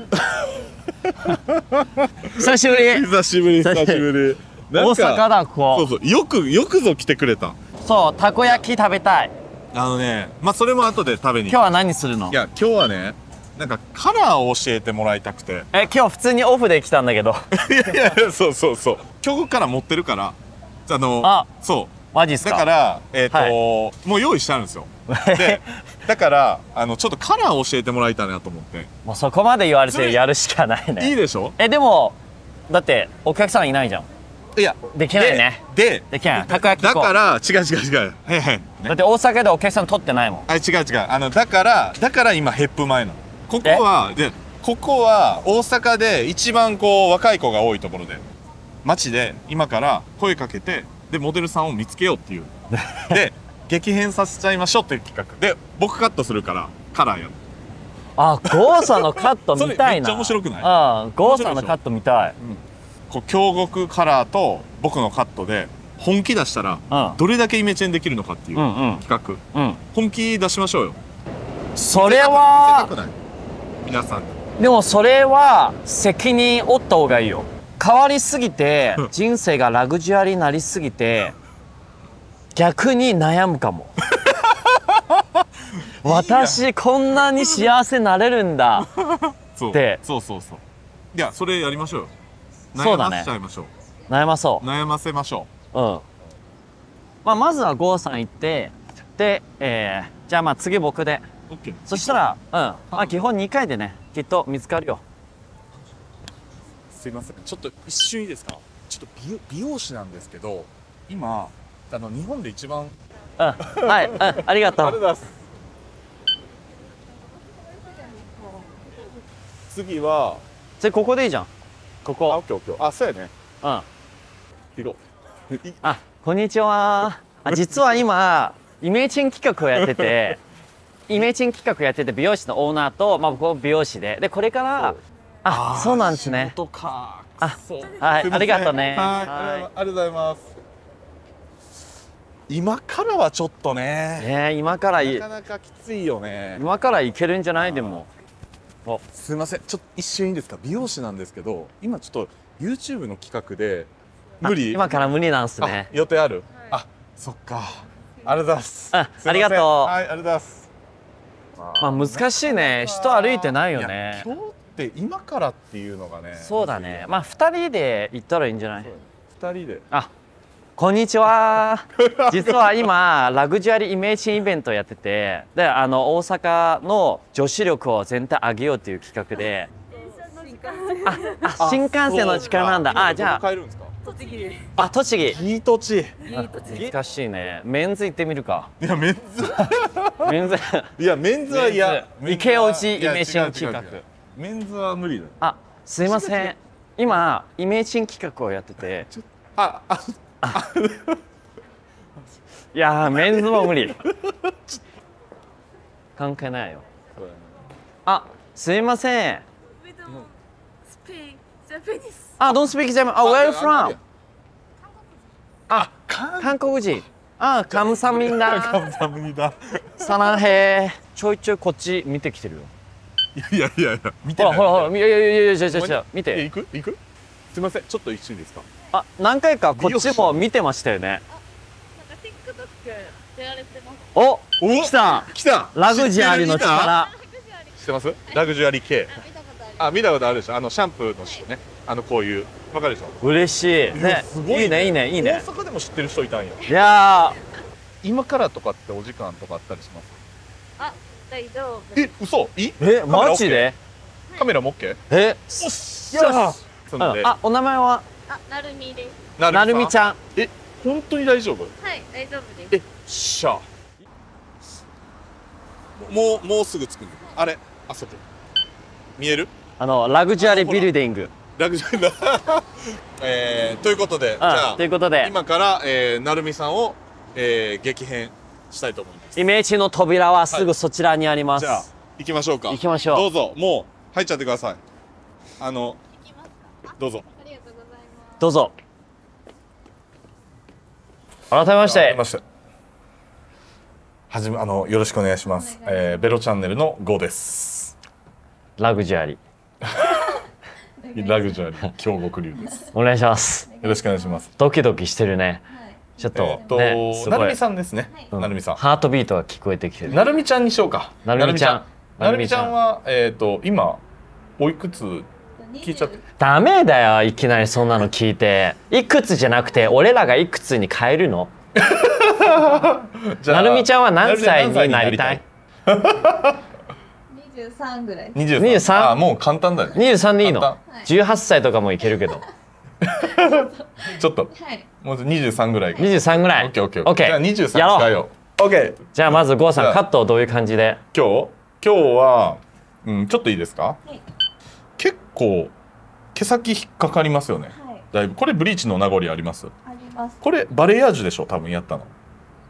久しぶり。久しぶり 久しぶり。大か阪だここ。そうそうよくよくぞ来てくれた。そうたこ焼き食べたい。あのねまあそれも後で食べに今日は何するの？いや今日はねなんかカラーを教えてもらいたくて。え今日普通にオフで来たんだけど。いやいやいやそうそうそう。曲から持ってるから。あのあそう。マジっすか？だからえっ、と、はい。もう用意してあるんですよ。でだからあのちょっとカラーを教えてもらいたいなと思って。もうそこまで言われてやるしかないいいねでしょ？えでもだってお客さんいないじゃん。いや。できないね。ででできない。たこ焼きだから違う違う違う。はいはい、だって大阪でお客さん取ってないもん。あ違う違う。あのだからだから今ヘップ前なの。ここはでここは大阪で一番こう若い子が多いところで。街で今から声かけてでモデルさんを見つけようっていう。で激変させちゃいましょうっていう企画で僕カットするからカラーやる。あゴーさんのカット見たいな。めっちゃ面白くない？うんゴーさんのカット見たい。こう京極カラーと僕のカットで本気出したらうん。どれだけイメチェンできるのかっていううんうん。企画、うん。本気出しましょうよ。それは皆さん。にでもそれは責任負った方がいいよ。変わりすぎて人生がラグジュアリーになりすぎて逆に悩むかも。私こんなに幸せになれるんだ。そう。でそうそうそう。いやそれやりましょうよ。悩ませちゃいましょう。悩まそ悩ませましょう。うん。まあまずは郷さん行ってで、えーじゃあまあ次僕で。そしたらうん。まあ基本2回でねきっと見つかるよ。すいません。ちょっと一瞬いいですか？ちょっと美容美容師なんですけど今あの日本で一番。うん。はい、うん、ありがとう。ありがとう。ございます次は。じゃあここでいいじゃん。こあこオッケーオッケー。あそうやね。うん。行こう。いあ、こんにちは。あ、実は今、イメージン企画をやってて、イメージン企画やってて、美容師のオーナーと、まあ、僕も美容師で、で、これから、あ、そうなんですね。あはい。ありがとうね。はい。はい。ありがとうございます今からはちょっとね。ね今からいなかなかきついよね。今からいけるんじゃない？でも。お、すいません。ちょっと一瞬いいですか？美容師なんですけど今ちょっと YouTube の企画で無理？今から無理なんすね。あ。予定ある、あそっか。ありがとうございます。あありがとう。はいありがとうございます。まあ難しいね。人歩いてないよね。今日って今からっていうのがねそうだね。まあ二人で行ったらいいんじゃない？二人で。あ、こんにちは。実は今ラグジュアリーイメージイベントやってて、で、あの大阪の女子力を全体上げようっていう企画で、あ、あ新幹線の時間なんだ。あ、じゃあ。帰るんですか？あ、あ、栃木。いい土地難しいね。メンズ行ってみるか。いやメンズ。メンズ。いやメンズは嫌。メンズ。イケオジイメチェン企画。メンズは無理だよ。あ、すいません。今イメチェン企画をやってて、ああ いやーメンズも無理。関係ないよ。あ、すいません。We don't speak Japanese. あ、don't speak. あ、where are you from? あ韓韓国人。あ、カムサミンだ。サムニだサナヘちょいちょいこっち見てきてるよ。いやいやいや見てほないらほらほら、いやいやいやいやいやいやいや見えて。行く？行く？すいませんちょっと一瞬いいですか？あ、何回かこっちも見てましたよね。なんか TikTok でやられてます。お、お来た。来たラグジュアリーの力。知ってます？ラグジュアリー系見たことある。あ見たことあるでしょあのシャンプーの人ねあのこういうわかるでしょ嬉しい。ねすご、いいねいいねいいね。大阪でも知ってる人いたんよいや今からとかってお時間とかあったりします？あ、大丈夫。え嘘？いえ、マジで？カメラも OK? え、よっしゃあ、お名前は？あ、なるみです。ななるみちんゃん。え本当に大丈夫？はい、大丈夫です。えしゃもうもうすぐ着くんだあれあそこ。見える？あのラグジュアリービルディング。ラグジュアリーえー、ということで、じゃうん、ということで、今から、えー、なるみさんを、えー、激変したいと思います。イメージの扉はすぐそちらにあります。じゃあ行きましょうか。行きましょう。どうぞ。もう入っちゃってください。あの行きますか？どうぞどうぞ。改めまして、まして。はじめあのよろしくお願いします、えー、ベロチャンネルのゴーです。ラグジュアリー。ラグジュアリー。京極流です。お願いします。よろしくお願いします。ドキドキしてるね。はい。ちょっと,、えっと、ねすごい。なるみさんですね、うん。なるみさん。ハートビートが聞こえてきてるなるみちゃんにしようか。なるみちゃん。なるみちゃんはえっ、と今おいくつ聞いちゃってダメだよいきなりそんなの聞いて。いくつじゃなくて俺らがいくつに変えるの？じゃなるみちゃんは何歳になりたい？二十三ぐらい。23 23あもう簡単だね。23でいいの？簡18歳とかもいけるけど。ちょっと。はい。もう23ぐらい。23ぐらい。オッケーオッケーオッケじゃあー23やろう。使えよ。うオッケーじゃあまず郷さんカットをどういう感じで？今日今日は、うん、ちょっといいですか、はい。結構毛先引っかかりますよね。はい。だいぶ。これブリーチの名残あります？あります。これバレエアージュでしょ？多分やったの。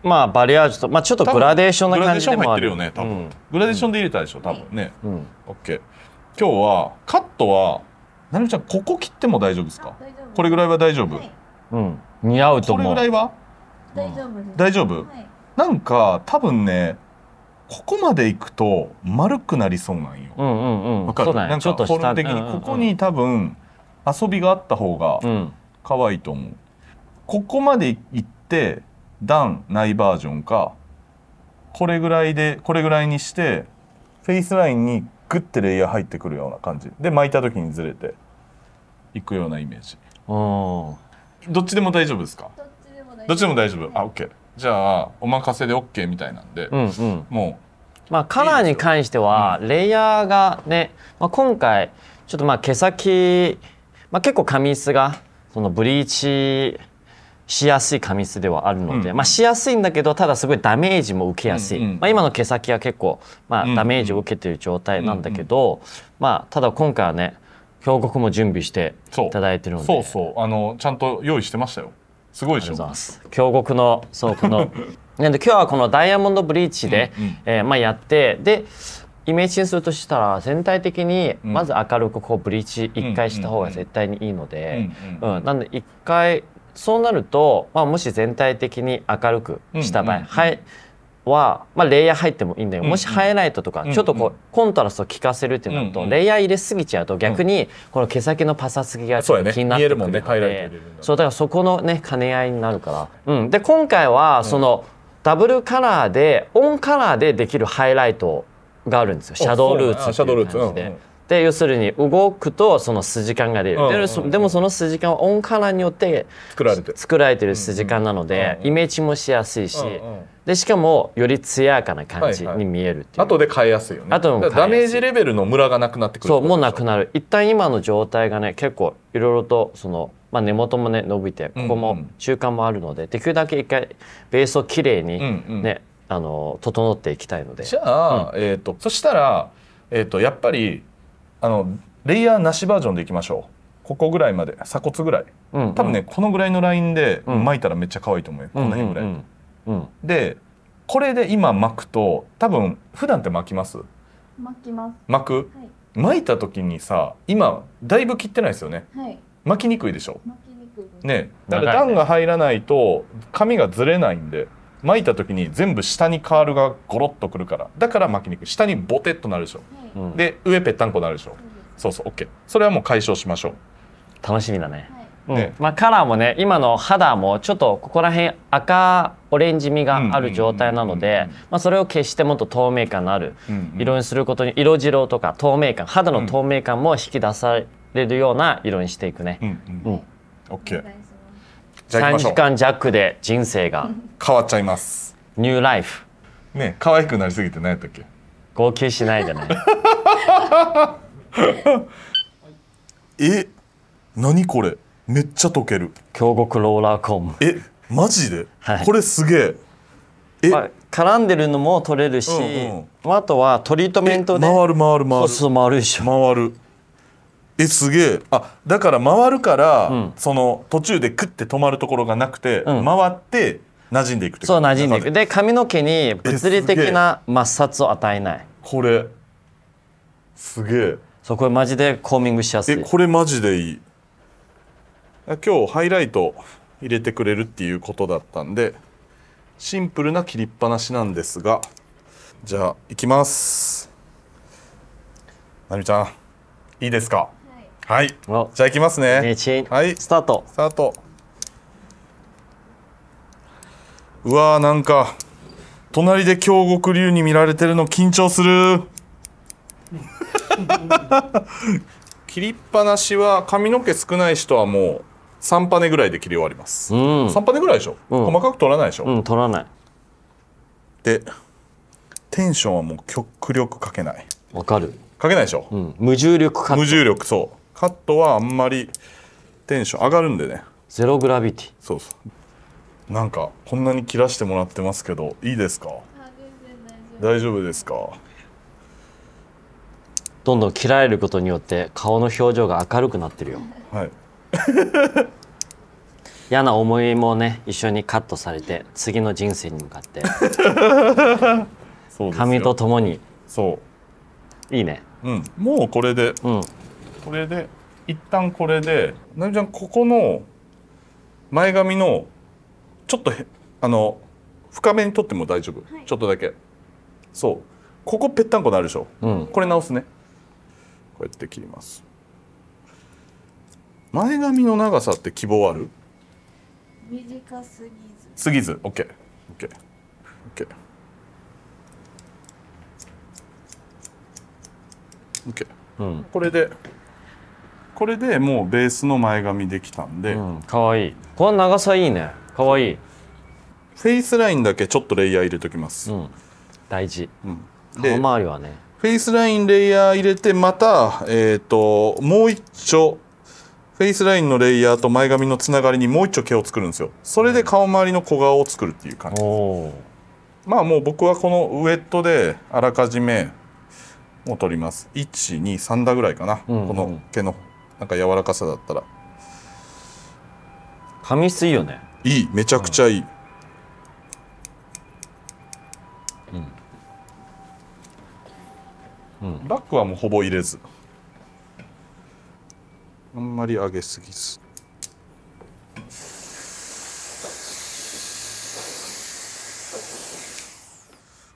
まあバリアージュとまあちょっとグラデーションな感じでもあるグラデーション入ってるよね多分、グラデーションで入れたでしょ？多分ね、うん、うん。オッケー。今日はカットはなるみちゃんここ切っても大丈夫ですか？大丈夫。これぐらいは大丈夫、はい。うん、似合うとこれ思うぐらいは？大丈夫です。大丈夫？はい。なんか多分ねここまで行くと丸くなりそうなんよ。うんうんうん。わかる？そうだなんかねちょっと下フォルム的にうんうんうん。ここに多分遊びがあった方がうん。可愛いと思う。ここまで行って段ないバージョンかこれぐらいでこれぐらいにしてフェイスラインにグッてレイヤー入ってくるような感じ。で巻いた時にずれていくようなイメージ。うん。どっちでも大丈夫ですか？どっちでも大丈夫。どっちでも大丈夫。あ OK じゃあお任せで OK みたいなんで、うんうん。もまあカラーに関してはレイヤーがね、まあ、今回ちょっとまあ毛先、まあ、結構髪質がそのブリーチしやすい髪質ではあるので、うん。まあしやすいんだけどただすごいダメージも受けやすい、うんうん。まあ、今の毛先は結構まうんあダメージを受けてる状態なんだけど、まあただ今回はね標告も準備していただいてるので。そうそう。あのちゃんと用意してましたよすごいでしょ。京極のそうこの なんで今日はこのダイヤモンドブリーチで、うんうん。えーまあ、やってでイメージにするとしたら全体的にうん。まず明るくこうブリーチ一回した方が絶対にいいので、ううんん。なんで一回そうなると、まあ、もし全体的に明るくした場合、うんうんうん。はいは、まあ、レイヤー入ってもいいんだよ、うんうん。もしハイライトとかちょっとこうコントラスト効かせるってなると、うんうん。レイヤー入れすぎちゃうと逆にこの毛先のパサつきが気になってくるので見えるもんねそうだからそこのね兼ね合いになるから、うん、で今回はその、ダブルカラーでオンカラーでできるハイライトがあるんですよ。シャドウルーツっていう感じで。うんうんで要するに動くとその筋感が出る、うん。うんうんでもその筋感はオンカラーによって作られて作られてる筋感なので、うんうんイメージもしやすいし、うんうん。でしかもより艶やかな感じはいはい。に見えるっていう、後で変えやすいよね。後でも変えやすい。だからダメージレベルのムラがなくなってくるそうもうなくるなる。一旦今の状態がね結構いろいろとその、まあ、根元もね伸びてここもうん。うん中間もあるので、できるだけ一回ベースをきれいにね、うんうん。あの整っていきたいので。じゃあ、えっ、とそしたらえっ、とやっぱりあのレイヤーなしバージョンでいきましょう。ここぐらいまで鎖骨ぐらい。うんうん。多分ね、このぐらいのラインでうん。巻いたらめっちゃ可愛いと思うよ、この辺ぐらい、うん。うんうんでこれで今巻くと多分普段って巻きます？巻きます。巻く？巻いた時にさ今だいぶ切ってないですよね。はい。はい。巻きにくいでしょ？巻きにくいです。ね。だから段が入らないと髪がずれないんで巻いた時に全部下にカールがゴロッとくるから。だから巻きにくい。下にボテッとなるでしょ。はい。うん。で上ぺったんこなるでしょ。そうそう OK それはもう解消しましょう。楽しみだね、はい。うん。ね。まあ、カラーもね今の肌もちょっとここら辺赤オレンジ味がある状態なのでそれを消してもっと透明感のある色にすることに色白とか透明感肌の透明感も引き出されるような色にしていくね、うん。うん。うん。OK お願いします。3じゃあ行きましょう。時間弱で人生が 変わっちゃいます。ニューライフ。ね可愛くなりすぎて何やったっけ？号泣しないでね。え何これ？めっちゃ溶ける。京極ローラーコーム、えマジで、はい。これすげえ。え、まあ、絡んでるのも取れるし、うんまああとはトリートメントで回る回る回る。そう回るでしょ。回る。えすげえ。あだから回るから、うん。その途中でクッて止まるところがなくて、うん。回って馴染んでいくそう馴染んでいく。中で髪の毛に物理的な摩擦を与えないこれすげえ。そうこれマジでコーミングしやすえいこれマジでいい。あ今日ハイライト入れてくれるっていうことだったんでシンプルな切りっぱなしなんですがじゃあいきます。なみちゃんいいですか？はい。はい。お。じゃあいきますね。イメチェンはい。スタート。スタート。うわーなんか隣で京極流に見られてるの緊張する。切りっぱなしは髪の毛少ない人はもう3パネぐらいで切り終わります、うん。3パネぐらいでしょ、うん。細かく取らないでしょ、うん取らない。でテンションはもう極力かけない。わかる。かけないでしょ、うん。無重力カット。無重力そう。カットはあんまりテンション上がるんでね。ゼログラビティ。そうそうなんかこんなに切らしてもらってますけどいいですか？大丈夫。ですか？どんどん切られることによって顔の表情が明るくなってるよ。はい。嫌な思いもね一緒にカットされて次の人生に向かって。そうですよ。髪とともに。そいいね。ううん。もうこれで。うん。これで一旦これでなみちゃんここの前髪のちょっとへあの深めに取っても大丈夫、はい。ちょっとだけ。そう。ここぺったんこなるでしょ。うん。これ直すね。こうやって切ります。前髪の長さって希望ある？短すぎず。すぎず。OKOKOK OK うん。これでこれでもうベースの前髪できたんで、うん。かわいい。この長さいいねかわいい。フェイスラインだけちょっとレイヤー入れときます、うん。大事。うん。で顔周りはね。フェイスラインレイヤー入れてまたえっ、ともう一丁フェイスラインのレイヤーと前髪のつながりにもう一丁毛を作るんですよ。それで顔周りの小顔を作るっていう感じ。おおまあもう僕はこのウエットであらかじめもう取ります。123打ぐらいかな、うんうん。この毛のなんか柔らかさだったら。髪質いいよねいいめちゃくちゃいい、うん。バックはもうほぼ入れず。あんまり上げすぎず。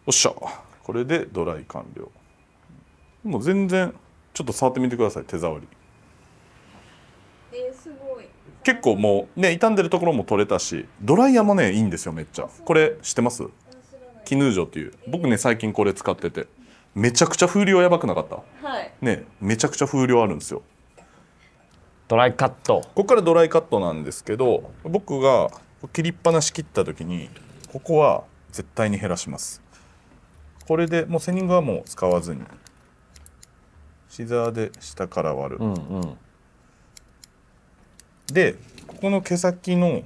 おっしゃ。これでドライ完了。もう全然ちょっと触ってみてください手触り結構もうね傷んでるところも取れたしドライヤーもねいいんですよめっちゃ。これ知ってます？キヌージョっていう。僕ね最近これ使ってて。めちゃくちゃ風量やばくなかった？はい。ねめちゃくちゃ風量あるんですよ。ドライカット。ここからドライカットなんですけど僕が切りっぱなし切った時にここは絶対に減らします。これでもうセニングはもう使わずに。シザーで下から割る、うんうんでここの毛先の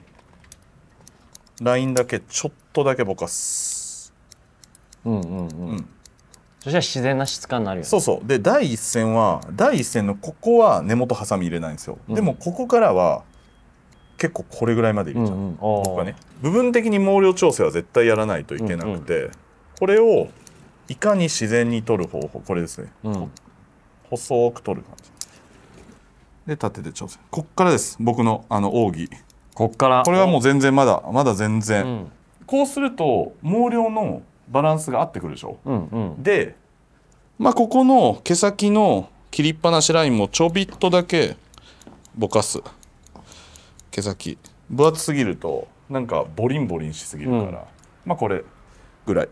ラインだけちょっとだけぼかす。うんうんうん、うん。そしたら自然な質感になるよね。そうそう。で第一線は第一線のここは根元ハサミ入れないんですよ、うん。でもここからは結構これぐらいまで入うんれちゃう、うんおー。僕はね。部分的に毛量調整は絶対やらないといけなくて、これをいかに自然に取る方法これですね、うん。細く取る感じで縦で調整。こっからです。僕のあの奥義。こっから。これはもう全然まだまだ全然、うん。こうすると毛量のバランスが合ってくるでしょ？うんうん。でまあここの毛先の切りっぱなしラインもちょびっとだけぼかす。毛先。分厚すぎるとなんかボリンボリンしすぎるから、うん。まあこれぐらい。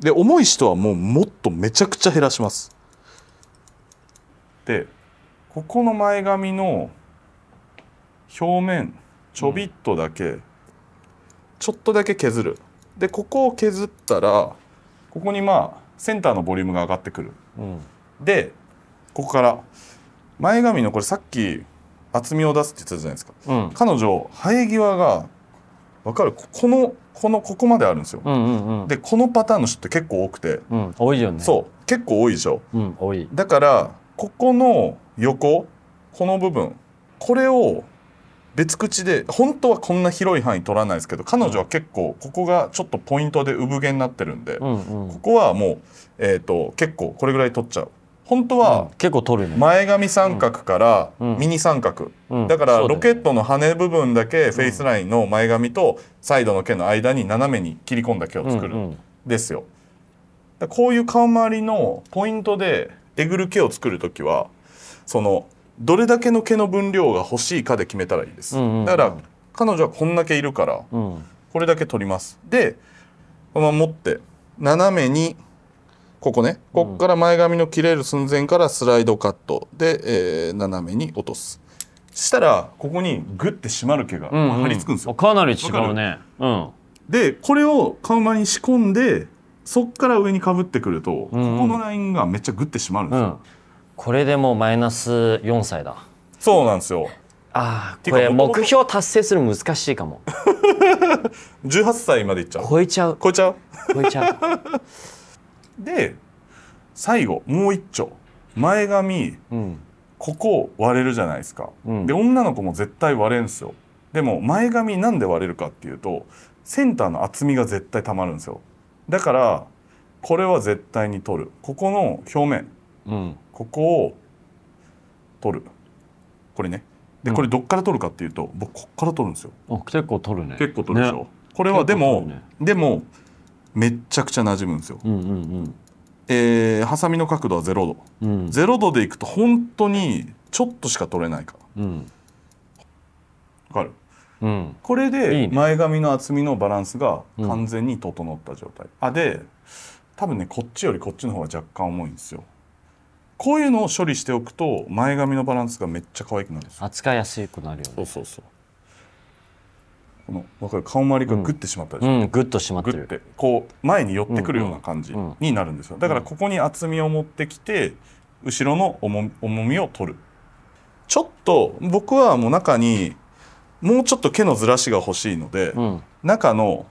で重い人はもうもっとめちゃくちゃ減らします。でここの前髪の表面ちょびっとだけ、ちょっとだけ削る。でここを削ったらここにまあセンターのボリュームが上がってくる。うん。でここから前髪のこれさっき厚みを出すって言ってたじゃないですか。うん。彼女生え際が分かる？ここのこのここまであるんですよ。うんうんうん。でこのパターンの人って結構多くて。うん。多いよね。そう。結構多いでしょ。ううん多い。だからここの横この部分。これを別口で本当はこんな広い範囲取らないですけど彼女は結構ここがちょっとポイントで産毛になってるんで、うんうん。ここはもう、えー、と結構これぐらい取っちゃう。本当は結構取るね。前髪三角からうん。ミニ三角、うん。だからロケットの羽部分だけフェイスラインの前髪とサイドの毛の間に斜めに切り込んだ毛を作る、うんうん。ですよ。こういう顔周りのポイントでえぐる毛を作る時はそのどれだけの毛の分量が欲しいかで決めたらいいです、うんうんうん。だから彼女はこんだけいるからうん。これだけ取ります。でこのまま持って斜めにここねこっから前髪の切れる寸前からスライドカット。で、えー斜めに落とす。したらここにグッて締まる毛がうんうん。張り付くんですよ、かなり違うね。うん。でこれを顔マに仕込んでそっから上にかぶってくると、ここのラインがめっちゃグッて締まるんですよ、うんこれでもうマイナス4歳だ。そうなんですよ。ああこれ目標達成するの難しいかも。18歳までいっちゃう。超えちゃう。超えちゃう？超えちゃう。で最後もう一丁。前髪うん。ここ割れるじゃないですか、うん。で女の子も絶対割れんすよ。でも前髪なんで割れるかっていうとセンターの厚みが絶対たまるんですよ。だからこれは絶対に取る。ここの表面うん。ここを取る。これね。でこれどっから取るかっていうと僕こっから取るんですよ。あ結構取るね。結構取るでしょ、ね。これはでも、ね。でもめっちゃくちゃ馴染むんですよ。うんうんえー、ハサミの角度は0度。うん。うん0度でいくと本当にちょっとしか取れないか。らうん。わかる？うん。これでね。前髪の厚みのバランスが完全に整った状態、あで多分ねこっちよりこっちの方が若干重いんですよこういうのを処理しておくと前髪のバランスがめっちゃ可愛くなるんですよ。扱いやすくなるよね。そうそうそう。この分かる顔周りがグッてしまったでしょ、うんグッと締まってる。てこう前に寄ってくるような感じうんうん。になるんですよ。だからここに厚みを持ってきて後ろの重み重みを取る。ちょっと僕はもう中にもうちょっと毛のずらしが欲しいので、うん。中の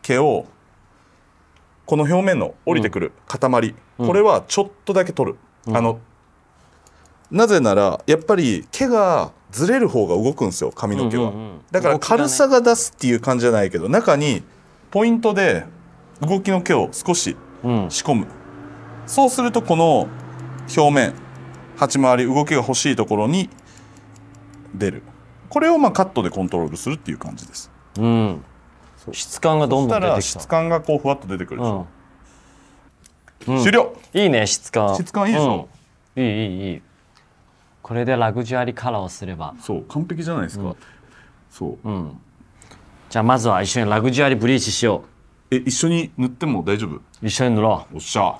毛をこの表面の降りてくる塊、うん。これはちょっとだけ取る、うんあのなぜならやっぱり毛がずれる方が動くんですよ髪の毛は、うんうんうんだから軽さが出すっていう感じじゃないけど中にポイントで動きの毛を少しうん。仕込む。そうするとこの表面鉢回り動きが欲しいところに出る。これをまあカットでコントロールするっていう感じです。うん。質感がどんどん出てきた。質感がこうふわっと出てくるでしょ、うんうん終了。いいね質感。質感いいでしょ？うん。いいいいいい。これでラグジュアリーカラーをすれば。そう完璧じゃないですか、うん。そう。うん。じゃあまずは一緒にラグジュアリーブリーチしよえ一緒に塗っても大丈夫？う一緒に塗ろおっしゃ。う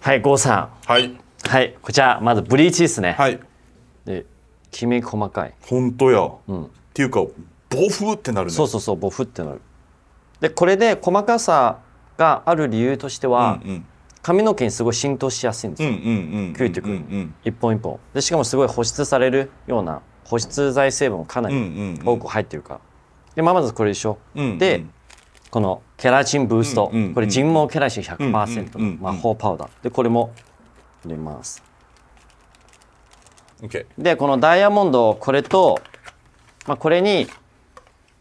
はい郷さはい。んはいこちらまずブリーチですね、はい。できめ細かい、本当や、っうん、ていうかボフってなるね。そうそうそうボフってなる。でこれで細かさがある理由としては、うんうん髪の毛にすごい浸透しやすいんです。よ、キューティクル一本一本。でしかもすごい保湿されるような保湿剤成分もかなり多く入ってるから、でまあまずこれでしょ、うんうん。でこのケラチンブースト、うんうんうんこれ人毛ケラチン100%うんうんうん。の魔法パウダー。でこれも入れます。オッケでこのダイヤモンドこれと、まあ、これに、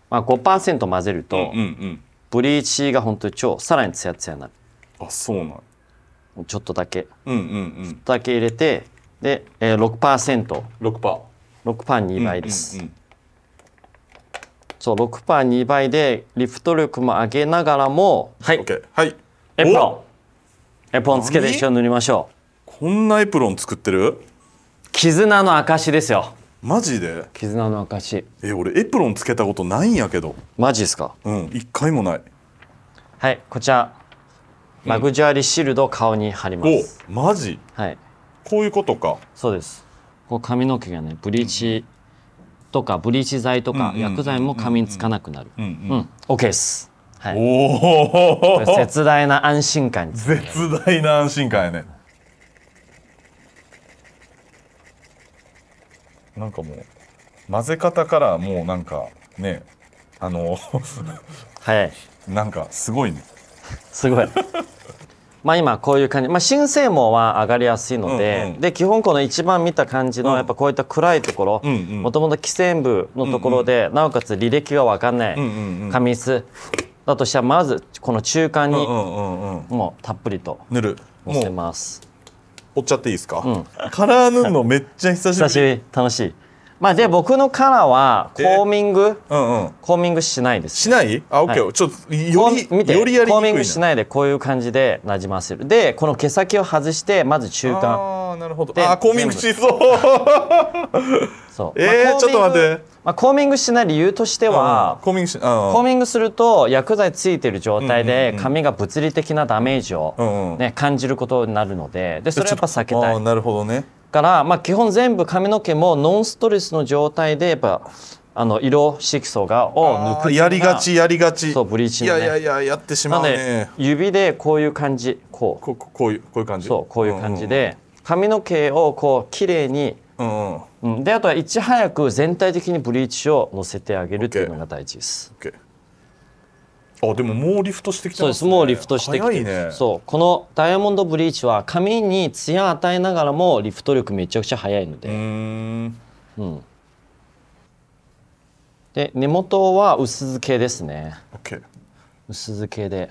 まあ、5%混ぜると、ーうんうん。ブリーチが本当に超さらにツヤツヤになる。あそうなんちょっとだけ。うんうんだけ入れてで、えー、6%うん6パー。6パー2倍です、うんうんそう6パー2倍でリフト力も上げながらもはい。オッケー。はい。エプロン。エプロンつけて一緒に塗りましょう。こんなエプロン作ってる？絆の証ですよ。マジで？絆の証え俺エプロンつけたことないんやけど。マジですか？うん。一回もない。はいこちらラグジュアリーシールドを顔に貼ります、おマジ？はい。こういうことか。そうです。こう髪の毛がねブリーチとかブリーチ剤とかうんうん薬剤も髪につかなくなる。うんううん。ん。OK です。はい。おお絶大な安心感絶大な安心感やね。なんかもう混ぜ方からもうなんかねあのはい。なんかすごいね。すごいまあ今こういう感じ、まあ、新生毛は上がりやすいので、うんうん。で基本この一番見た感じうん。のやっぱこういった暗いところうんうん。もともと基線部のところで、なおかつ履歴が分かんないうんうんうん。髪質だとしたらまずこの中間にうんうんうんうん。もうたっぷりと塗る。のせます。折っちゃっていいですか、ん。カラー塗るのめっちゃ久しぶり。久しぶり。楽しい。まあで僕のカラーはコーミング？うんうん。コーミングしないです。しない？あオッケー、はい。ちょっとコよりー見て。よりやりコーミングしないでこういう感じでなじませる。でこの毛先を外してまず中間。ああなるほど。であーコーミングしそう。そう、えーまあちょっと待って、まあ、コーミングしない理由としては、コーミングしコあーミングすると薬剤ついてる状態でうん髪が物理的なダメージを、ね、感じることになるのででそれはやっぱ避けたい。なるほどねから、まあ、基本全部髪の毛もノンストレスの状態でやっぱあの色色素がを抜くやりがちやりがち。そうブリーチのね。いやいやいややってしまうね。指でこういう感じこう。こここういうこういう感じ？そうこういう感じで、髪の毛をこう綺麗に。うんうん、うん。うん、であとはいち早く全体的にブリーチを乗せてあげるっていうのが大事です。OK あでももうリフトしてきてそうですすもうリフトしてきてね。そう。このダイヤモンドブリーチは髪にツヤ与えながらもリフト力めちゃくちゃ速いので,、ん。うん、で根元は薄漬けですね。OK 薄漬けで。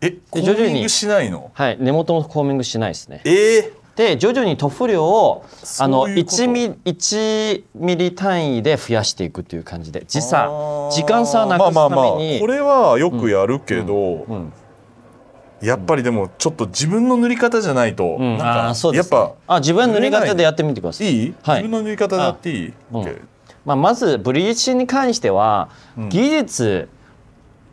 えコーミングしないの？はい根元もコーミングしないですね。えー、で徐々に塗布量をあのそういうこと。1ミリ1ミリ単位で増やしていくという感じで。時あ差ー。時間差をなくすたまあまあまあ。めにこれはよくやるけど、うん。やっぱりでもちょっと自分の塗り方じゃないと、うん、なんあそうです、ね、やっぱあ自分の塗り方でやってみてください。いい、はい。自分の塗り方でやっていい、うん。OK まあ、まずブリーチに関しては、うん。技術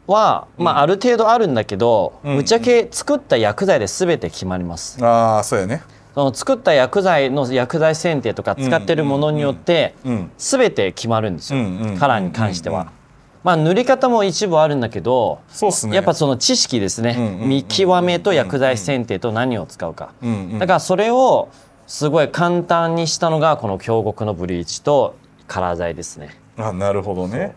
は、まあ、ある程度あるんだけど、うん。ぶっちゃけ作った薬剤で全て決まります、ああそうやねその作った薬剤の薬剤選定とか使ってるものによって、うん全て決まるんですよ、うんうんカラーに関しては、うんうんまあ、塗り方も一部あるんだけどね。やっぱその知識ですね、うんうんうん見極めと薬剤選定と何を使うか、うんうん。だからそれをすごい簡単にしたのがこの京極のブリーチとカラー剤ですね。あなるほどね。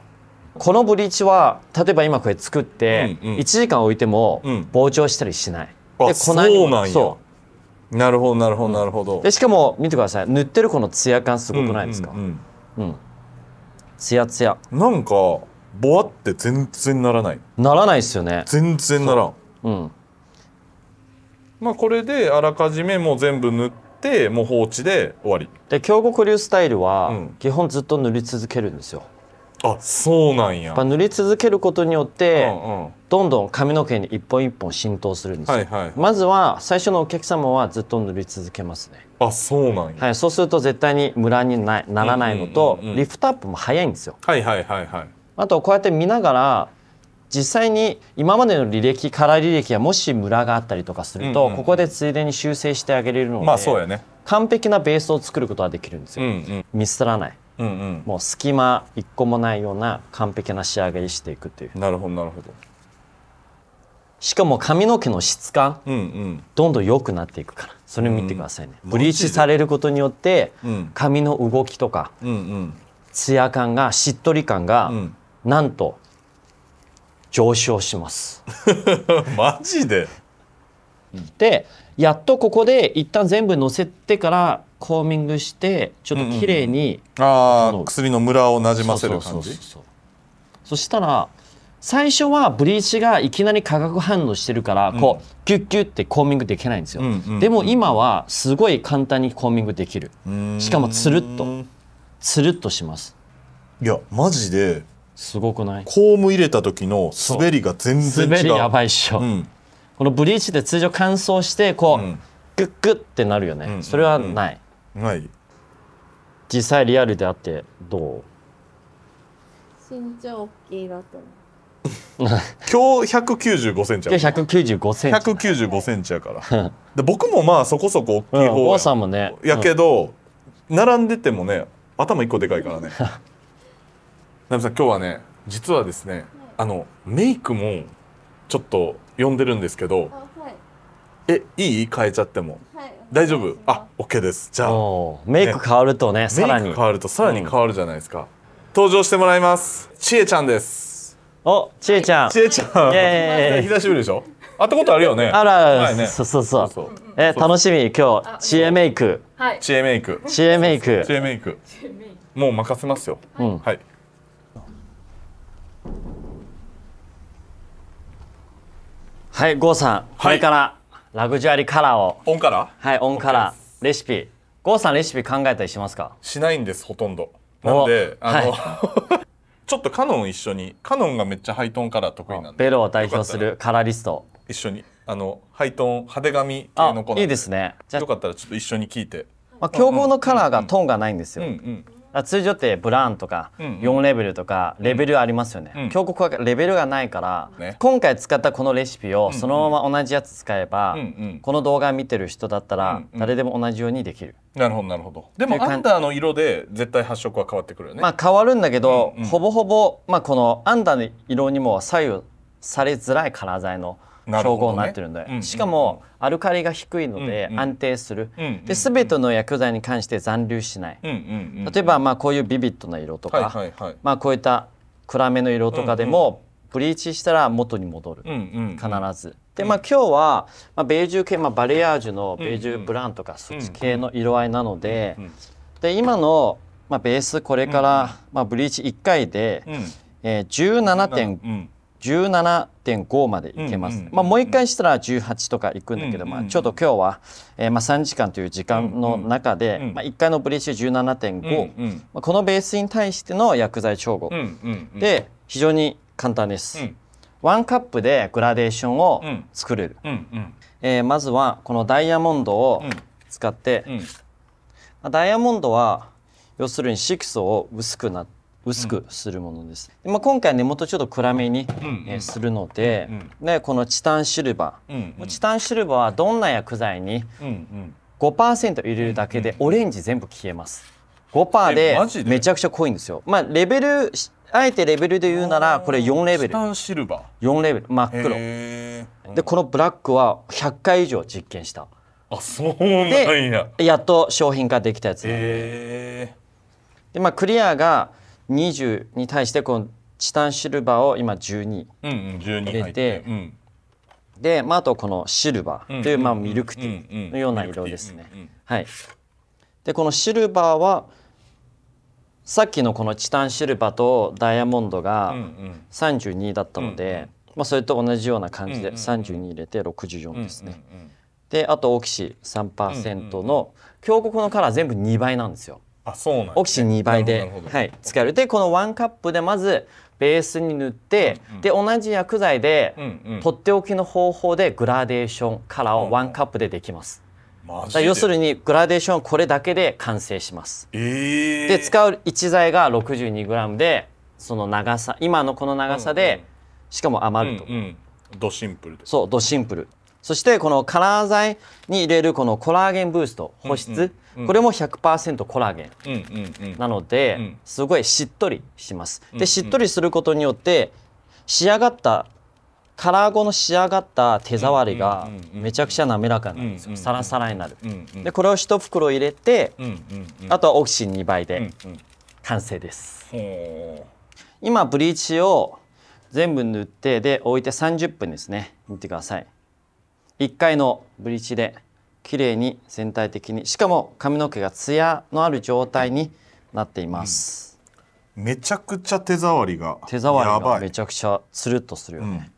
このブリーチは例えば今これ作ってうんうん。1時間置いてもうん。膨張したりしない、あで粉にそうなるほどなるほどなるほど。うでしかも見てください。塗ってるこのツヤ感すごくないですか、うんうんうん。ツヤツヤ。うんなんかボワって全然ならない。ならないですよね。全然ならん。うん。まあこれであらかじめもう全部塗ってもう放置で終わり。で京極流スタイルはうん。基本ずっと塗り続けるんですよあそうなんや。やっぱ塗り続けることによって、うんうん。どんどん髪の毛に一本一本浸透するんですよ、はいはいまずは最初のお客様はずっと塗り続けますね、あそうなんや。はい、そうすると絶対にムラになならないのと、うんうんうんうん。リフトアップも早いんですよ。はいはいはいはい。あとこうやって見ながら実際に今までの履歴カラー履歴がもしムラがあったりとかすると、うんうんここでついでに修正してあげれるので、まあそうやね。完璧なベースを作ることができるんですうんよ、うん。ミスらないうんうん。もう隙間一個もないような完璧な仕上がりしていくっていう。なるほどなるほど。しかも髪の毛の質感うんうん。どんどん良くなっていくから。それ見てくださいね、うん。ブリーチされることによってうん。髪の動きとかうんうん。ツヤ感がしっとり感が、うん。なんと上昇します。マジで？でやっとここで一旦全部乗せてからコーミングしてちょっと綺麗にあそのあ薬のムラをなじませる感じそうそうそう。そしたら最初はブリーチがいきなり化学反応してるからこうキュッキュッってコーミングできないんですよ、うんうんうん。でも今はすごい簡単にコーミングできる。しかもつるっと。つるっとします。いやマジですごくない？コーム入れた時の滑りが全然違う。滑りやばいっしょ、うん。このブリーチって通常乾燥してこう、うん。グッグッってなるよね、うん。それはない、ない。実際リアルであってど身長大きいだと思う。今日195センチうでや195センチ。195センチやから。で僕もまあそこそこ大きいうん、お方父さんもね。やけど、並んでてもね頭一個でかいからね。ナミさん今日はね実はですねあのメイクもちょっと呼んでるんですけどあ、はい。えいい？変えちゃっても。はい。大丈夫？あ OK です。じゃあ。メイク変わるとねさらに。メイク変わるとさらに変わるじゃないですか、登場してもらいます。ちえちゃんです。おちえちゃん。ちえちゃん。久しぶりでしょ？会ったことあるよね。あら、前ね。そうそうそう。そうえ楽しみ。今日知恵メイク。はい。知恵メイク。知恵メイク。知恵メイク。もう任せますよ。うんはい。はい郷さん。これからラグジュアリーカラーを。オンからはいオンカラー。レシピ。郷さんレシピ考えたりしますか？しないんですほとんど。なんであの、は ちょっとカノン一緒に。カノンがめっちゃハイトーンカラー得意なんで。ベロを代表するカラーリスト。一緒にあのハイトーン派手髪系あの子いいですね。じゃよかったらちょっと一緒に聞いて。あ、まあ、競合のカラーがトーンがないんですうんよ、うん。あ通常ってブラウンとかうんうん。4レベルとかレベルありますよね、うん。峡谷はレベルがないから、ね。今回使ったこのレシピをそのまま同じやつ使えば、うんうん。この動画見てる人だったらうんうん。誰でも同じようにできる、なるほどなるほど。でもアンダーの色で絶対発色は変わってくるよね、まあ変わるんだけど、うんうん。ほぼほぼ、まあ、このアンダーの色にも左右されづらいカラー剤の調なるほどね。合になってるんで、うんうんしかもアルカリが低いのでうんうん。安定する、うんうんで全ての薬剤に関して残留しない、うんうんうん例えばまあこういうビビッドな色とか、はいはいはい。まあこういった暗めの色とかでもブリーチしたら元に戻る、うんうん必ず。でまあ今日は、まあ、ベージュ系、まあ、バレアージュのベージュブラウンとかそっち系の色合いなので,、うんで今の、まあ、ベースこれから、まあ、ブリーチ1回で、うん。えー、17.5うん17.5までいけます、うんうんまあ、もう一回したら18とかいくんだけど、うんまあ、ちょっと今日は、えーまあ、3時間という時間の中で、うんまあ、1回のブリーチ17.5、うんうん。まあ、このベースに対しての薬剤調合、うんうんうんで非常に簡単です、うん。ワンカップでグラデーションをうん。作れる、うんうん。えーまずはこのダイヤモンドをうん。使って、うん。まあダイヤモンドは要するに色素を薄くな薄くするものです、でまあ、今回根元ちょっと暗めに、うん。えーするので、うん。でこのチタンシルバうん。ー、チタンシルバーはどんな薬剤にうん。うん。5%入れるだけでオレンジ全部消えます。5%でめちゃくちゃ濃いんですよ。まあレベルあえてレベルで言うならこれ4レベル。チタンシルバ4レベル。真っー。黒でこのブラックは100回以上実験した。あそうなんや。やっと商品化できたやつ、へでまあクリアが20に対してこのチタンシルバーを今12えうんうん12入れて。てうん。で、まあ、あとこのシルバー。という、うんまあ、ミルクティうんうんーのような色ですね、うんうんはい。でこのシルバーはさっきのこのチタンシルバーとダイヤモンドうんうがん32だったので、まあ、それと同じような感じでうんうんうん。32入れて64うんですね、うんうんであとオキシ3%の峡谷のカラー全部2倍なんですよあそうなんやオキシ2倍ではい、使える。でこのワンカップでまずベースに塗って、うんうん。で同じ薬剤で、うんうん。とっておきの方法でグラデーションカラーをワンカップでできます、だからマジで要するにグラデーションこれだけで完成します。ええで使う一剤が 62g でその長さ今のこの長さで、うんうん。しかも余ると、うんうん。ドシンプルで。そうドシンプルそしてこのカラー剤に入れるこのコラーゲンブースト保湿、うんうん。うんこれも100%コラーゲン。なので、うん。すごいしっとりします。うんでしっとりすることによって仕上がったカラー後の仕上がった手触りがめちゃくちゃ滑らかになるんですよ、サラサラになる。でこれを一袋入れて、あとはオキシン2倍で完成です。ほ今ブリーチを全部塗ってで置いて30分ですね。見てください。1回のブリーチで綺麗に全体的にしかも髪の毛がツヤのある状態になっています。うめちゃくちゃ手触りが手触りがめちゃくちゃつるっとするよね。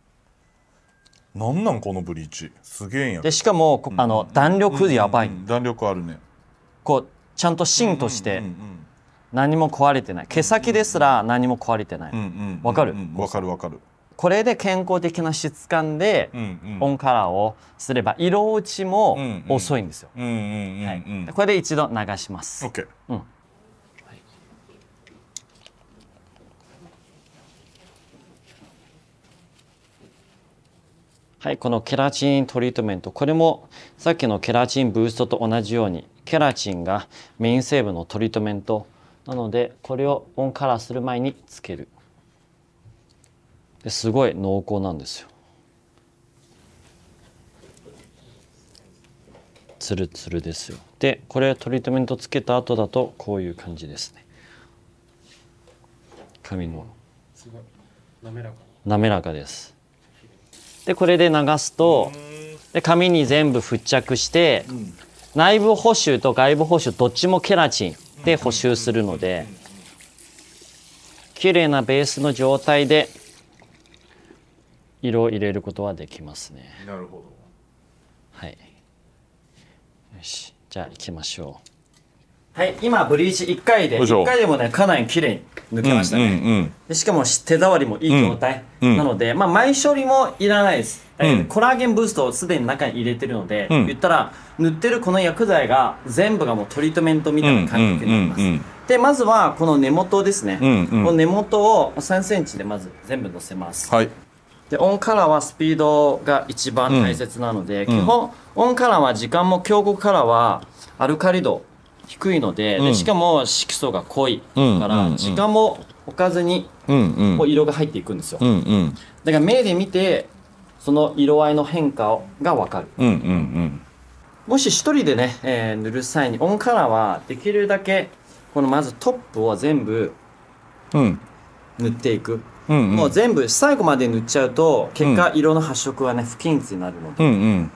なんなんこのブリーチすげえんやでしかもこあの弾力やばい、うん。弾力あるね。こうちゃんと芯としてうんうん何も壊れてない。毛先ですら何も壊れてない、うんうんうんわかる？うん。わかるわかるこれで健康的な質感でオンカラーをすれば色落ちも遅いんですよ、これで一度流します、オッケーうん。はい、このケラチントリートメント。これもさっきのケラチンブーストと同じようにケラチンがメイン成分のトリートメントなのでこれをオンカラーする前につける。ですごい濃厚なんですよ。ツルツルですよ。でこれトリートメントつけた後だとこういう感じですね。髪の。滑らか。滑らかです。でこれで流すとで髪に全部付着して、内部補修と外部補修どっちもケラチンで補修するので綺麗なベースの状態で色を入れることはできますね。なるほど。はい。よし。じゃあ行きましょう。はい。今ブリーチ1回でよいしょ。1回でもねかなり綺麗に抜けましたね、うんうんでしかも手触りもいい状態、うんうん。なので、まあ、前処理もいらないです、コラーゲンブーストをすでに中に入れてるので、うん。言ったら塗ってるこの薬剤が全部がもうトリートメントみたいな感覚になります、うんうんうん。うんでまずはこの根元ですね、うんうん。この根元を3センチでまず全部のせます、はいでオンカラーはスピードが一番大切なので、ん。基本オンカラーは時間も強国カラーはアルカリ度低いので,、うん。でしかも色素が濃いから、うんうんうん。時間も置かずにうんうん。こう色が入っていくんですよ、うんうん。だから目で見てその色合いの変化をが分かる。うんうんもし一人でね、えー塗る際にオンカラーはできるだけこのまずトップを全部うんうん。塗っていく、うんもう全部最後まで塗っちゃうと結果色の発色はね不均一になるので、うんうん。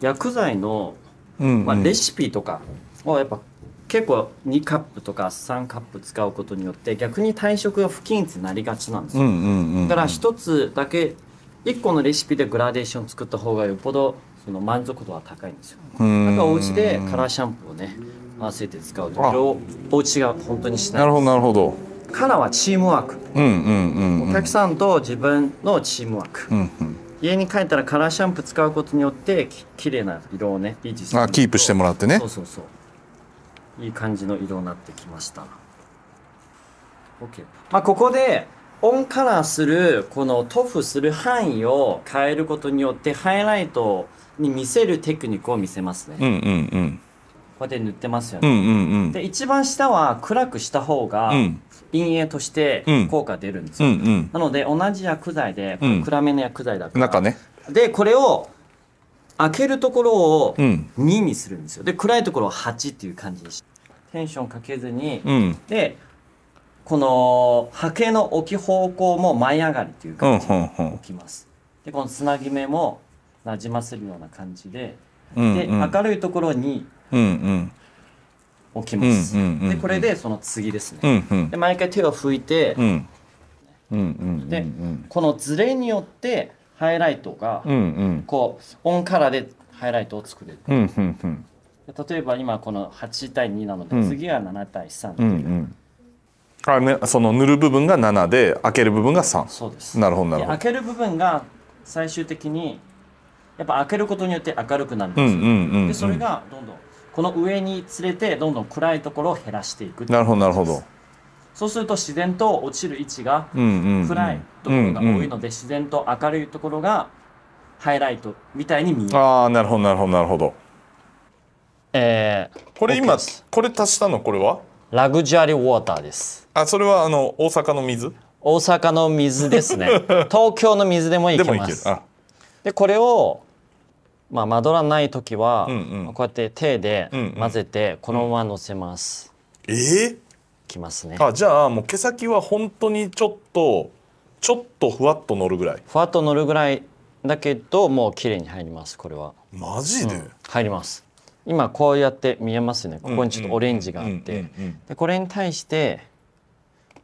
薬剤の、うんまあ、レシピとかをやっぱ結構2カップとか3カップ使うことによって逆に体色が不均一になりがちなんですよ、うんうんうんだから一つだけ一個のレシピでグラデーション作った方がよっぽどその満足度は高いんですよ。うん。だからお家でカラーシャンプーをね合わせて使うとお家が本当にしないなるほどなるほどカラーはチームワーク。うんうんうんうん。お客さんと自分のチームワーク、うんうん。家に帰ったらカラーシャンプー使うことによってき綺麗な色をね維持する。あキープしてもらってね。そうそうそう。いい感じの色になってきました。OK まあここでオンカラーするこの塗布する範囲を変えることによってハイライトに見せるテクニックを見せますね、こうんうんうん。うやって塗ってますよね、うんうんうん。で一番下は暗くした方がうん陰影としてうん。効果出るんですうよ、んうん。なので同じ薬剤で暗めの薬剤だから、中ね。でこれを開けるところをうん。2にするんですよ。で暗いところを8っていう感じにしてテンションかけずに、うん。でこの波形の置き方向も舞い上がりといううん感じにうんうん置きます。でこのつなぎ目もなじませるような感じで。でうんうん。明るいところにうんうん置きます。でこれでその次ですうねで毎回手を拭いてでうんこのズレによってハイライトがこうオンカラーでハイライトを作れる。例えば今この8対2なので、うん。次は7対3ってういう、ねその塗る部分が7で開ける部分が3そうです。なるほどなるほど。で開ける部分が最終的にやっぱ開けることによって明るくなるんですよ、でそれがどんどんこの上に連れてどんどん暗いところを減らしていくなるほどなるほど。そうすると自然と落ちる位置が暗いところが多いので、自然と明るいところがハイライトみたいに見える、ああなるほどなるほどなるほど。えーこれ今これ足したのこれは？ラグジュアリーウォーターです。あそれはあの大阪の水？大阪の水ですね。東京の水でもいでけます。もいける。あ。でこれをまあマドラーない時は、うんうん。こうやって手でうんうん。混ぜてこのまま乗せます、えー、きますね。あじゃあもう毛先は本当にちょっとちょっとふわっと乗るぐらい。ふわっと乗るぐらいだけどもう綺麗に入りますこれは、マジで、うん。入ります。今こうやって見えますね。ここにちょっとオレンジがあって、うんうんでこれに対して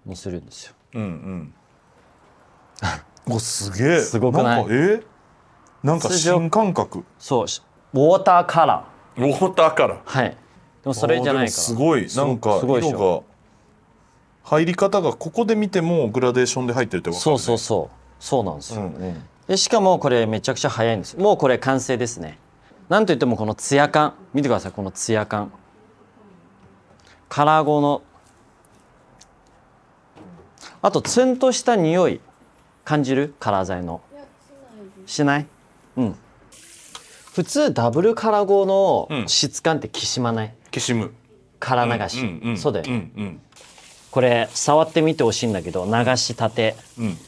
にするんですよ。うんうん。う んおすげえ。すごくない？んかえー？なんか新感覚。そうしウォーターカラーウォーターカラーはいでもそれじゃないからすごいなんか色が入り方がここで見てもグラデーションで入ってるってことそうそうそう。そうなんですよ、うん。うんでしかもこれめちゃくちゃ早いんです。もうこれ完成ですね。なんといってもこのツヤ感。見てくださいこのツヤ感。カラー後の。あとツンとした匂い。感じる？カラー剤の。しない？うん。普通ダブルカラー後うんの質感ってきしまない？きしむ。カラー流し、んんん。そうだよ、うんうん。これ触ってみてほしいんだけど流したて。うん。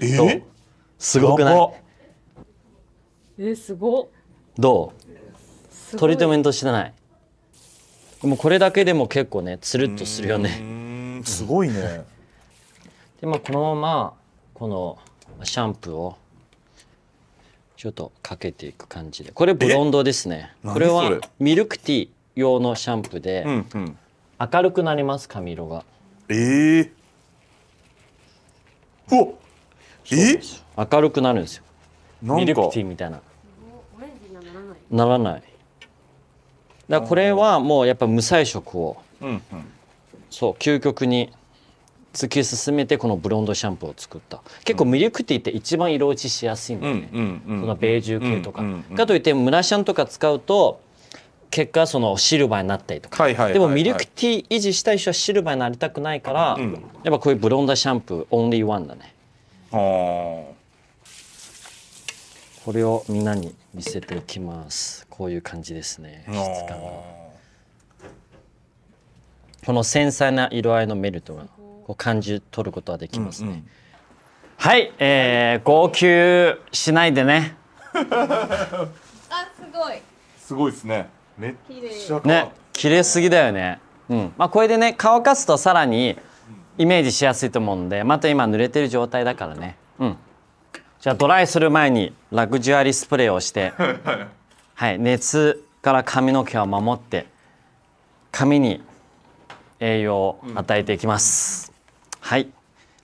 え どう？すごくない？えすごっ。どう？トリートメントしてない。もうこれだけでも結構ねつるっとするようねすごいね。でまあこのままこのシャンプーをちょっとかけていく感じで。これブロンドですね。何これはミルクティー用のシャンプーでうんうん。明るくなります髪色が。ええ？うわえ明るくなるんですよ。ミルクティーみたいな。オレンジにはならない？ならない。だからこれはもうやっぱ無彩色をうんうん。そう究極に突き進めてこのブロンドシャンプーを作った。結構ミルクティーって一番色落ちしやすいんだよね、うんうんそのベージュ系とか、うんうんうん。かといってムラシャンとか使うと結果そのシルバーになったりとか、はいはいはいはいでもミルクティー維持したい人はシルバーになりたくないから、うんやっぱこういうブロンドシャンプーオンリーワンだね。はこれをみんなに見せていきます。こういう感じですね。あ質感が。この繊細な色合いのメルトがこう感じ取ることができますね、うんうん。はい、えー、号泣しないでね。あすごい。すごいですね。めっ綺麗ちゃね綺麗すぎだよね。うん。まあこれでね乾かすとさらにイメージしやすいと思うんでまた今濡れてる状態だからね。うん。じゃあドライする前にラグジュアリースプレーをして はい熱から髪の毛を守って髪に栄養を与えていきます、はい。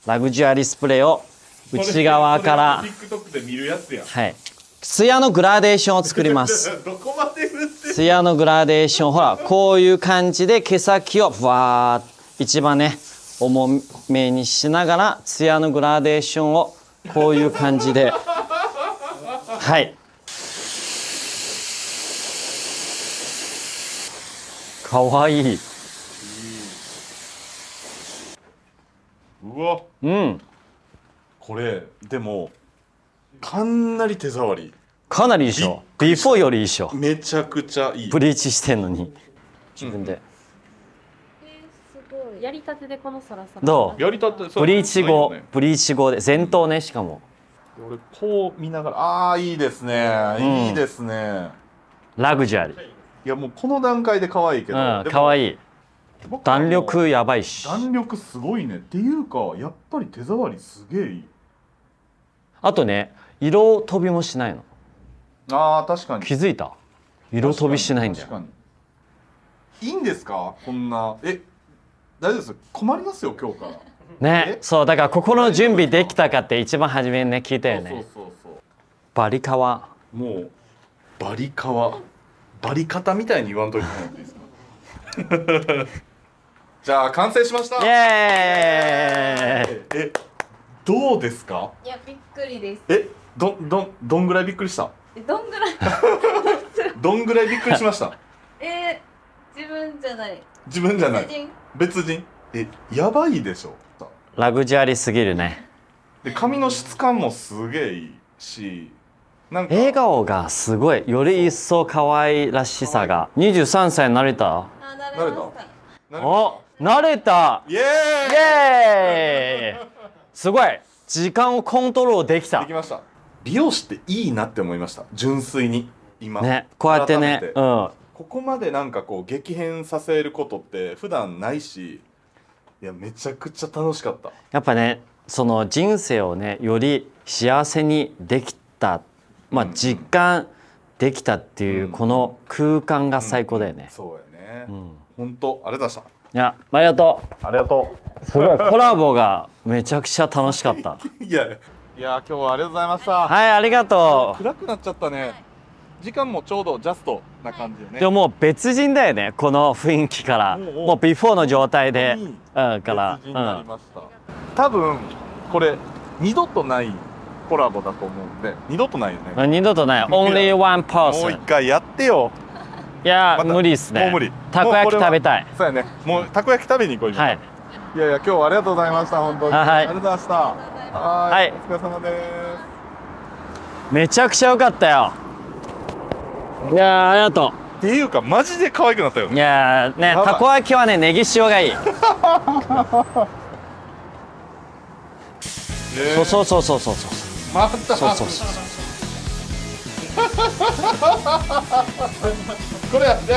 ラグジュアリースプレーを内側から、はい、ツヤのグラデーションを作ります。どこまで振ってツヤのグラデーションほらこういう感じで毛先をふわーっ一番ね重めにしながらツヤのグラデーションをこういう感じで。はい。かわいいうわ。うん。これでもかなり手触り。かなりいいでしょビフォーよりいいでしょ。めちゃくちゃいい。ブリーチしてんのに。自分で、えー、すごい。やりたてでこのサラサラ。どう？やりたてってブリーチ後、ね。ブリーチ後で全頭ねしかも。俺こう見ながらああーいいですね、うん。いいですね。ラグジュアリーいやもうこの段階で可愛いけど、うんでもかわい弾力やばいし。弾力すごいね。っていうかやっぱり手触りすげえいい。あとね色飛びもしないの。あー確かに。気づいた？色飛びしないんだよ。確かに。いいんですか？こんな。え大丈夫です？困りますよ今日から。ねえ？そうだからここの準備できたかって一番初めにね聞いたよね。そうそうそう。バリカワもうバリカワバリカタみたいに言わんといてもらっていいですか？じゃあ完成しました。イエーイ。えどうですか？いやびっくりです。えどどんどんぐらいびっくりした？えどんぐらい？どんぐらいびっくりしました？えー、自分じゃない。自分じゃない。別人。別人？えやばいでしょ。ラグジュアリーすぎるね。で髪の質感もすげえいいしなんか。笑顔がすごい。より一層可愛らしさが。23歳になれた？あなれました。なるお慣れた。イエーイ。すごい。時間をコントロールできた。できました。美容師っていいなって思いました。純粋に。今。ね。こうやってね。うん。ここまでなんかこう激変させることって普段ないしいやめちゃくちゃ楽しかった。やっぱねその人生をねより幸せにできた。まあうん。実感できたっていうこの空間が最高だよね。そうやね、うん。本当ありがとうございいやありがとましたありがとう。すごいコラボがめちゃくちゃ楽しかった。う いや。いや今日はありがとうございました、はいありがと暗くなっちゃったね。時間もちょうどジャストな感じよう。ね。でももう別人だよねこの雰囲気から。もうビフォーの状態で、うん。うん、から、別人になりました、多分これ二度とないコラボだと思うんで。二度とないよね。うん、二度とない。only one もう一回やってよいや、また無理っすね。もう無理。たこ焼き食べたい。そうやね。もうたこ焼き食べに行こう今。はい。いやいや今日はありがとうございました本当に。はいありがとうございました。ははい。いお疲れ様です。めちゃくちゃ良かったよ。いやーありがとっていうかマジで可愛くなったよういねやーねたこ焼きはねネギ塩がいい。そうそうそうそうそう。そうそうそうそうこれやって